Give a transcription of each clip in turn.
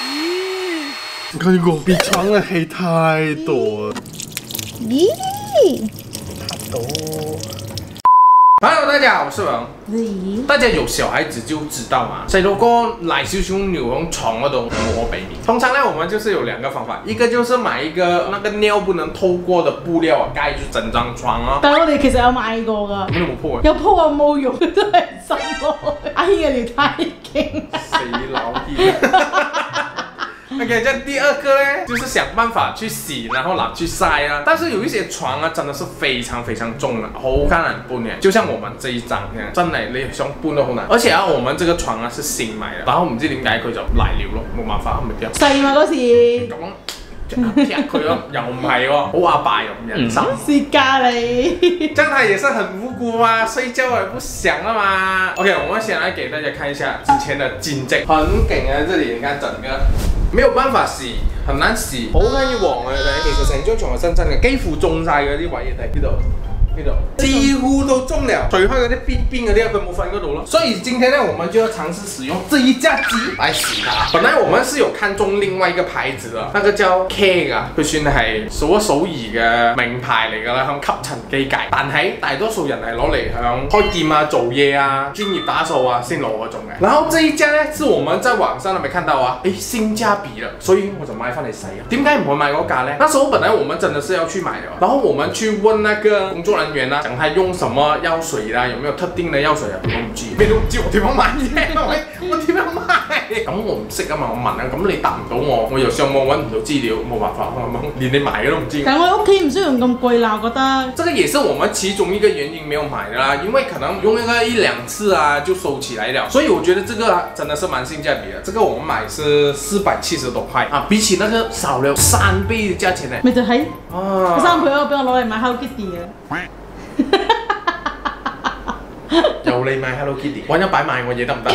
你看这个比床的黑太多了。咦？Hello，大家好，我是王。咦？大家有小孩子就知道嘛，細路哥奶少少尿喺床嗰度無可避免。通常呢，我們就是有兩個方法，一個就是買一個那個尿不能透過的布料啊，蓋住整張床啊。但係我哋其實有買過㗎，咁你冇鋪啊？有鋪啊冇用，真係心咯。阿軒嘅尿太勁。死老屁！OK，这第二个呢，就是想办法去洗，然后拿去晒啊。但是有一些床啊，真的是非常非常重啊，好難搬嘅。就像我們這一張，真係你想搬都好難。而且啊，我們這個床啊是新買的，然後唔知點解佢就賴尿咯，冇辦法，咪掉。細嘛嗰時，咁劈佢咯，又唔係喎，好阿爸又唔人生。薛家你。這樣他也是很無辜啊，睡覺也不想啊嘛。OK，我們先來給大家看一下之前的經歷，很勁啊！這裡你看整個沒有辦法洗，很難洗，好难以黃啊！你其實成張床係真真嘅，幾乎中晒嗰啲位喺呢度。呢度幾乎都中了，除開嗰啲邊邊嗰啲，佢冇瞓嗰度咯。所以今天呢，我們就要嘗試使用這一架機來洗它。本來我們是有看中另外一個牌子的，那個叫 K 啊，佢算係數一數二嘅名牌嚟㗎啦，響吸塵機界。但係大多數人係攞嚟響開店啊、做嘢啊、專業打掃啊先攞嗰種嘅。然後這一家呢，是我們在網上都沒看到啊，誒性價比了，所以我就買翻嚟洗啊。點解唔會買嗰架呢？那時候本來我們真的是要去買的，然後我們去問那個工作人員啊，講他用什么药水啦，有沒有特定的药水啊？我唔知，咩都唔知，我點樣買嘢？喂，我點樣買？咁我唔識啊嘛，我問啊，咁你答唔到我，我又上網揾唔到資料，冇辦法，我 連你買嘅都唔知。但係我屋企唔需要用咁貴啦，我覺得。這個也是我們其中一個原因沒有買的啦，因為可能用一個一兩次啊就收起來了，所以我覺得這個真的是蠻性價比的。這個我們買是四百七十多塊啊，比起那個少了三倍的價錢呢。咪就係啊，三倍我，俾我攞嚟買 Hello Kitty 啊！有你買 Hello Kitty，我要擺埋我嘢得唔得？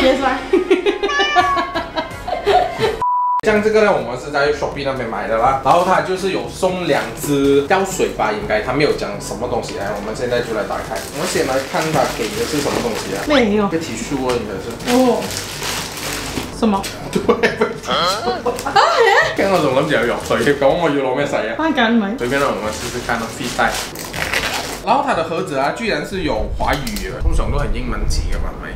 像這個呢，我們是在 Shopee 那邊買的啦，然後它就是有送兩支藥水吧，應該，它沒有講什麼東西來，我們現在就來打開，我們先來看它給的是什麼東西啊？没有一個體書啊，應該是。哦。什麼？對，啊係跟我仲諗住有藥水，講我要攞咩洗啊？番梘咪？隨便啦我們試試看咯，free 帶。然后它的盒子啊，居然是有华语的，通常都很英文级的嘛，係咪？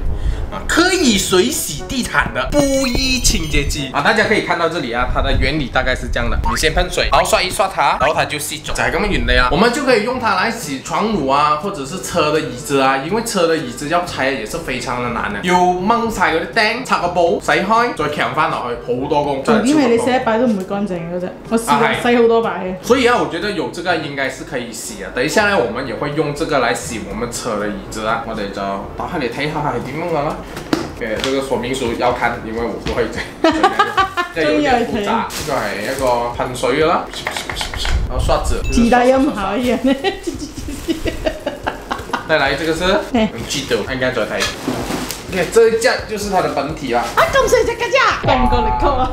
啊，可以水洗地毯的布衣清洁剂啊！大家可以看到这里啊，它的原理大概是这样的：你先喷水，然后刷一刷它，然后它就吸走，就係咁嘅原理啊。我们就可以用它来洗床褥啊，或者是车的椅子啊，因为车的椅子要拆也是非常的難的，要掹晒嗰啲釘，拆個布，洗開，再強翻落去，好多工。重點係你洗一擺都唔會乾淨嘅嗰隻，我試過啊係洗好多擺嘅。所以啊，我覺得有這個應該是可以洗啊。等一下呢，我們也會用這個來洗我們車的椅子啊。我哋就打開嚟睇下係點樣噶啦。嘅，這個說明書要看，因為我不會整，這有點複雜。呢個係一個噴水嘅啦，然後刷子，自帶音效一樣咧。再來這個是嘿用記得，應該再睇。OK，這一架就是它的本體啦。啊咁細隻㗎咋？笨過力扣啊！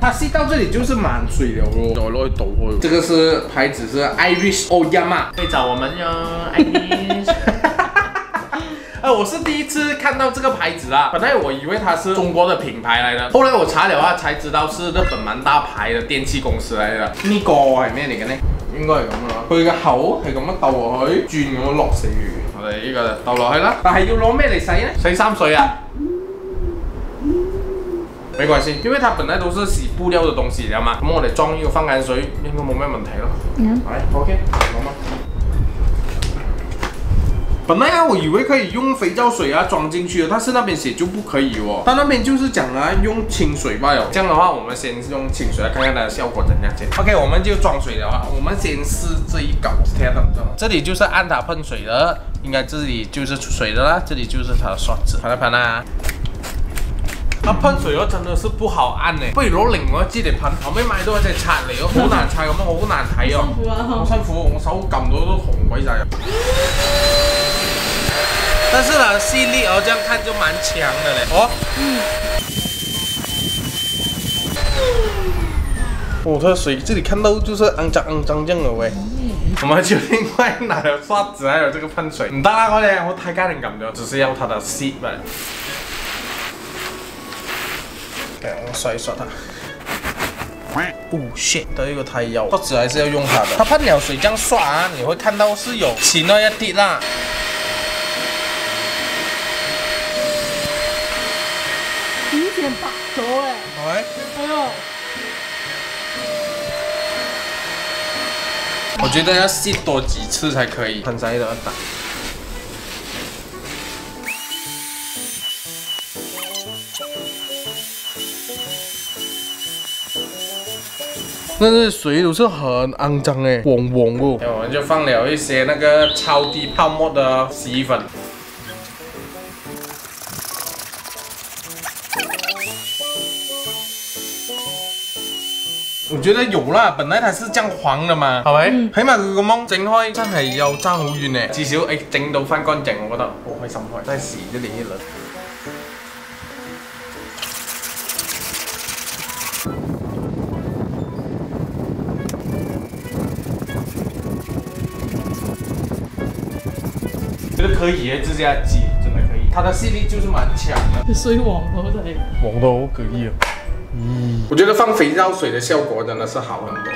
它吸到这里就是满水了咯，再攞去倒開。這個是牌子是 Irish Oyama，可以找我们哟，Irish。呃，我是第一次看到这个牌子啦，本来我以为它是中国的品牌来的，后来我查了啊，才知道是日本蛮大牌的电器公司來的。呢個係咩嚟嘅呢？應該係咁啦，佢嘅口係咁樣倒落去，轉咁樣落死魚。我哋呢個倒落去啦，但係要攞咩嚟洗呢？洗衫水啊？沒關係，因为它本来都是洗布料的东西，你知道吗？咁我哋裝呢個番梘水應該冇咩問題咯。嗯嚟，OK，好嘛。本来啊，我以為可以用肥皂水啊裝進去的，但是那邊寫就不可以哦。它那邊就是講啊，用清水吧喲。這樣的話，我們先用清水來看看它的效果怎樣先。OK，我們就裝水了啊。我們先試這一搞，睇下這裡就是按它噴水的，應該這裡就是出水的啦，這裡就是它的刷子，噴一噴啊。啊噴水咗真係是不好按呢，不如攞另外一支嚟噴。後尾買到一隻刷嚟咯，好難刷咁樣，好難睇哦。辛苦啊好辛苦，我手撳到都紅鬼晒。但是呢，吸力哦，這樣看就蠻強的嘞。哦，哦，它的水這裡看到就是骯髒骯髒這樣的喂。我們就另外拿了刷子，還有這個噴水。唔得啦，我哋我太家人感咗，只是要它的吸唄。嚟，我刷一刷它。不 shit 的一个胎腰，或者还是要用它的。它喷了水这样刷啊，你会看到是有起那一滴啦。明显白咗誒，喂，哎呦，我觉得要试多几次才可以。喷晒的打。那是水都是很肮脏哎，汪汪哦。我们就放了一些那个超低泡沫的洗衣粉。我覺得有啦，本來它是這樣黃的嘛，係咪？起碼佢個芒整開真係又爭好遠咧，至少誒整到翻乾淨，我覺得好開心開。真係試咗你一輪。可以耶，這家鸡真的可以，它的吸力就是蛮强的。水黃咗真係。黃到好可以啊！我觉得放肥皂水的效果真的是好很多。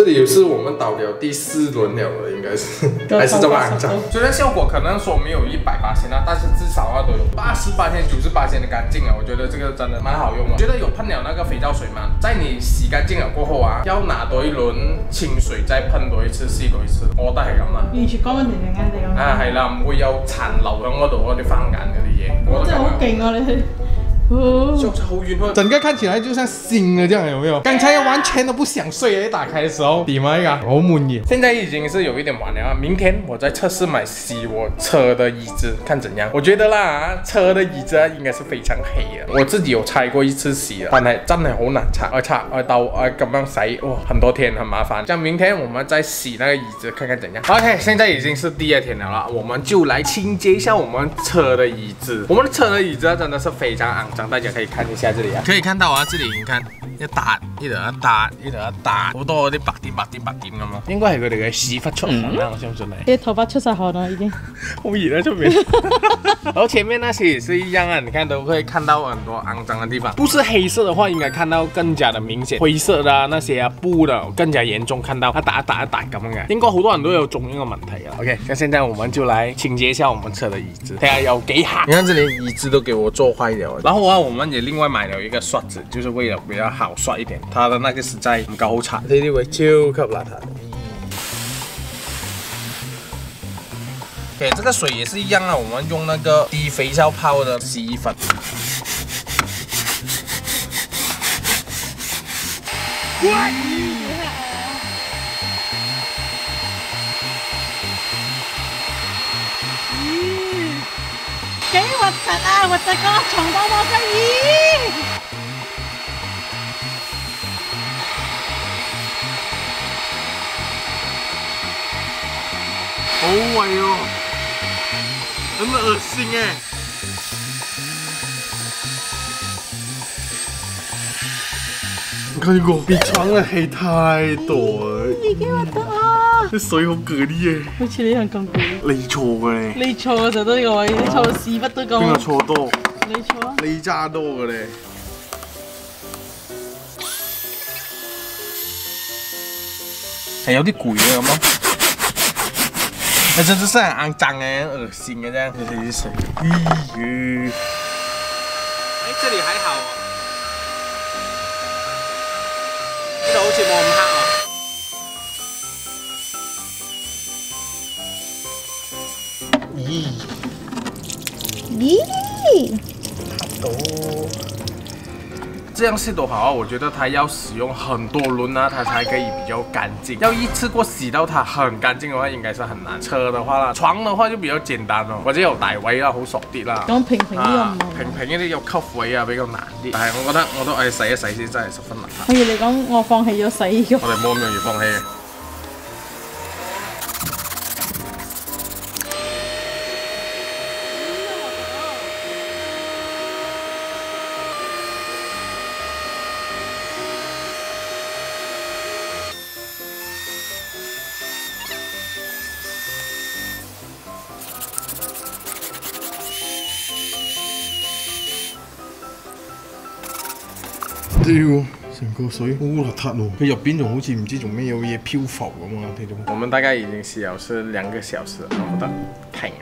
這裡也是我们倒了第四轮了了，應該是，还是這麼骯髒。雖然效果可能说没有一百八千啊，但是至少啊都有八十八千、九十八千的干净啊。我觉得这个真的蛮好用的。觉得有喷了那个肥皂水嘛，在你洗干净了过后啊，要拿多一轮清水再喷多一次，試多一次，我覺得係咁啦。完全乾乾淨淨啱地咁。啊，係啦，唔會有殘留喺嗰度嗰啲番梘嗰啲嘢。我覺真係好得咁樣勁啊！你哦，就超遠，整个看起来就像新的这样，有没有？刚才完全都不想睡，一打开的时候，點啊好滿意。现在已经是有一点晚了啊，明天我再测试买洗我车的椅子，看怎样。我觉得啦，车的椅子啊，應該是非常黑的。我自己有拆过一次洗啊，但系真系好难拆，我拆我刀我咁样洗，哇，很多天很麻烦。像明天我们再洗那个椅子，看看怎样。OK，现在已经是第二天了啦，我们就来清洁一下我们车的椅子。我们的车的椅子啊，真的是非常骯髒，大家可以看一下这里啊，可以看到啊，这里你看一笪一度一笪一度一笪，好多嗰啲白点白点白点咁咯，应该系佢哋嘅屎忽出汗啦，我相信你。你头发出晒汗啦已經。好熱啊，出面。然後前面那些也是一样啊，你看都會看到很多肮脏的地方。不是黑色的话，应该看到更加的明显。灰色的啊，那些啊布的更加严重，看到它打一打一打咁样嘅。应该好多人都有中呢個問題啊。OK，那现在我们就来清洁一下我们车的椅子，睇下有几黑。你看这里椅子都给我坐坏了。然後啊，我们也另外买了一个刷子，就是为了比较好刷一点。它的那个实在唔夠好擦，呢啲會超級邋遢。OK，这个水也是一样啊，我们用那个低肥皂泡的洗衣粉。幾核突啊！核突過蟲到我身咦！好味哦，很惡心哎。你看呢個比床嘅氣太多了，已經核突啊！啲 水好攰啲嘅，好似你人咁攰。你錯嘅咧，你錯嘅時候都呢個位，你錯到屎忽都邊個咁。錯多？你錯啊！你揸多嘅咧。係有啲攰嘅咁咯。係真真係很骯髒嘅，惡心嘅啫。你睇啲水，咦？哎，這裡還好哦，呢度好似冇咁黑哦。咦？這樣洗的話，我觉得它要使用很多轮啊，它才可以比较干净。要一次过洗到它很干净的话，應該是很難。車的話啦，床的話就比較簡單咯，或者有大位啦，好熟啲啦。咁平平呢個唔啊。平平呢啲有吸位啊，比較難啲。但係我覺得我都係洗一洗先，真係十分難。不如你講，我放棄咗洗嘅。我哋冇咁容易放棄嘅。屌，成個水好邋遢喎，佢入邊仲好似唔知做咩有嘢漂浮咁啊！呢種。我们大概已经洗了是两个小时了，我的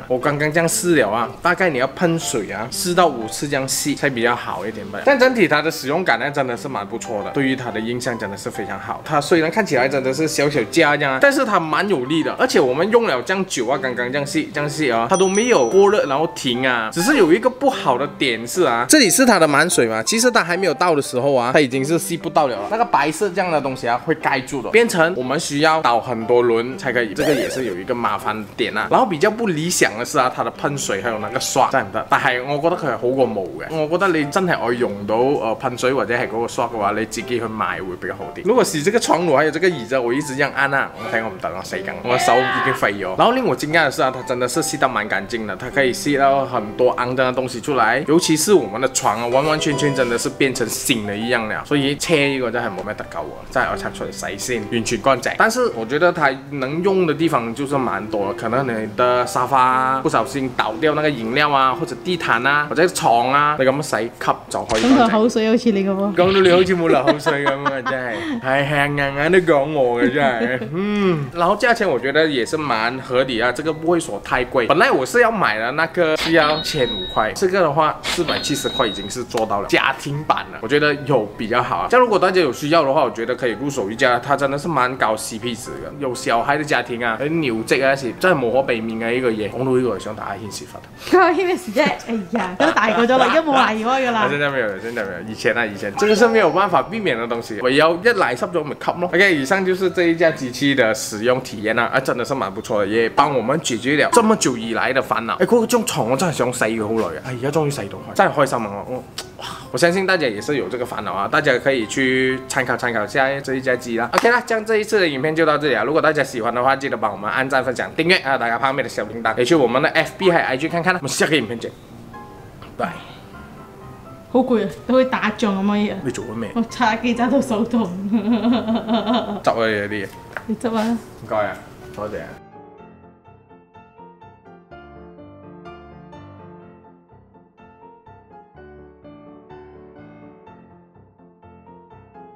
我刚刚这样试了啊，大概你要喷水啊，四到五次这样洗才比较好一点吧。但整体它的使用感呢，真的是蛮不错的，对于它的印象真的是非常好。它虽然看起来真的是小小家这样啊，但是它蛮有力的，而且我们用了这样久啊，刚刚这样洗这样洗啊，它都没有过热然后停啊。只是有一个不好的点是啊，这里是它的满水嘛，其实它还没有到的时候啊，它已经是吸不到了，那个白色这样的东西啊会盖住的，变成我们需要倒很多轮才可以，这个也是有一个麻烦点啊。然后比较不理想嘅是啊，它的噴水還有那個刷真得，但係我覺得佢係好過冇嘅。我覺得你真係愛用到誒噴水或者係嗰個刷嘅話，你自己去買會比較好啲。如果是這個床爐還有這個椅子，我一直這樣按啊，我睇我唔得，我死梗，我手已經廢咗。然後令我驚訝嘅是啊，它真的是吸到蠻乾淨的，它可以吸到很多骯髒的東西出來，尤其是我們的床啊，完完全全真的是變成新的一樣了。所以車呢個真係冇咩得救啊，真係我拆出嚟洗先，完全乾淨。但是我覺得它能用的地方就是蠻多，可能你的沙發不小心倒掉那個飲料啊，或者地毯啊，或者床啊，你咁樣洗吸就可以咁佢。口水好似你咁喎。講到你好似冇流口水咁啊，真係係係硬硬都講我嘅真係，嗯，然後價錢我覺得也是蠻合理啊，這個不會說太貴。本來我是要買的那個是要千五塊，這個的話四百七十塊已經是做到了家庭版了，我覺得有比較好啊。像如果大家有需要的話，我覺得可以入手一家，它真的是蠻高 CP 值嘅。有小孩的家庭啊，有尿漬啊，是真係無可避免嘅一個嘢。講到呢個，想打下顯示法。佢話牽涉啫？哎呀，都大個咗啦，而家冇離開噶啊，啦真真未有了，現在沒有。以前啊，以前這個是沒有辦法避免的東西，唯有一奶濕咗咪吸咯。OK，以上就是這一架機器的使用體驗啦，啊，真的是蠻不錯嘅，也幫我們解決了這麼久以來的煩惱。誒，嗰張床我真係想洗佢好耐嘅，哎，而家終於洗到，真係開心啊！我我相信大家也是有这个烦恼啊，大家可以去参考参考下这一家机啦。OK 啦，這樣這一次的影片就到这里啊，如果大家喜欢的话，记得帮我们按赞、分享、訂閱啊，打开旁边的小铃铛，也去我们的 FB 還有 IG 看看啦。我们下个影片见，拜。好攰啊，都好似打仗咁乜嘢。你做緊咩？我擦機揸到手痛。執啊你啲嘢，你執啊！唔該啊，多謝啊。